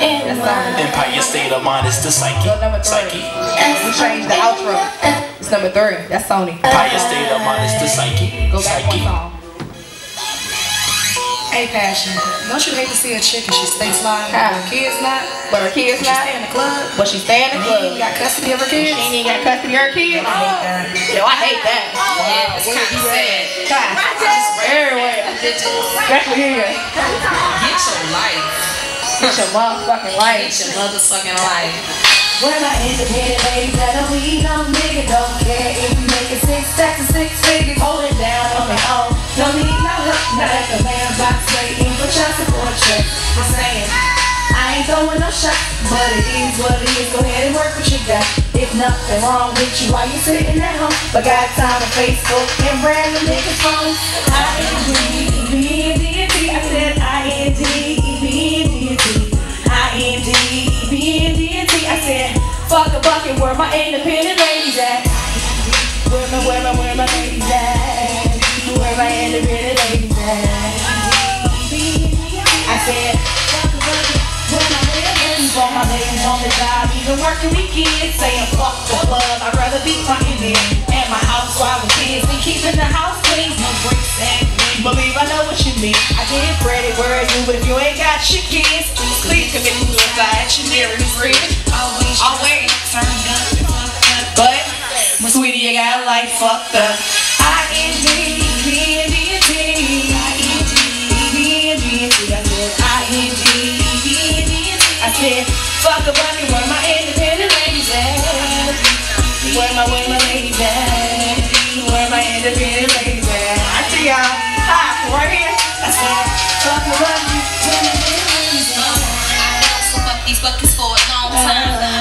Empire State of Mind is the psyche. number three. Psyche. We changed the outro. It's number three. That's Sony. Empire State of Mind is the psyche. Go back one Psyche. song. Hey, Passion, don't you hate to see a chick and she stay sliding How? her kids not? But her kids She not. stay in the club? But she stay in the She ain't got custody of her kids? She ain't got custody of her kids. I hate that. Yo, I hate that. Yeah, it's kind of sad. Everywhere. Especially here. Get your life. Get your motherfucking life. Get your motherfucking life. Where my independent ladies that don't need no nigga. Don't care if make it six stacks and six figures Hold it down on their own oh. Don't need no help Now let the man box straight in for child support check Just saying I ain't throwing no shots But it is what it is. Go ahead and work what you got. If nothing wrong with you while you sitting at home? But got time on Facebook and random niggas phones fuck a bucket, where my independent ladies at? Where my, where my, where my ladies at? Where my independent ladies at? I said, where my ladies on the job, even working weekends Saying fuck the club, I'd rather be fucking there At my house while the kids be keeping the house clean No bricks and we believe I know what you mean I get credit where it's due, but if you ain't got your kids Please you got life fucked up. I N D E B N D N T. I said I N D B N D N T. I said fuck a bucket, where my independent ladies at? Where my where my ladies at? Where my independent ladies at? I see y'all. Hi, right here. I said fuck a bucket, where my independent ladies at? I also fuck these buckets for a long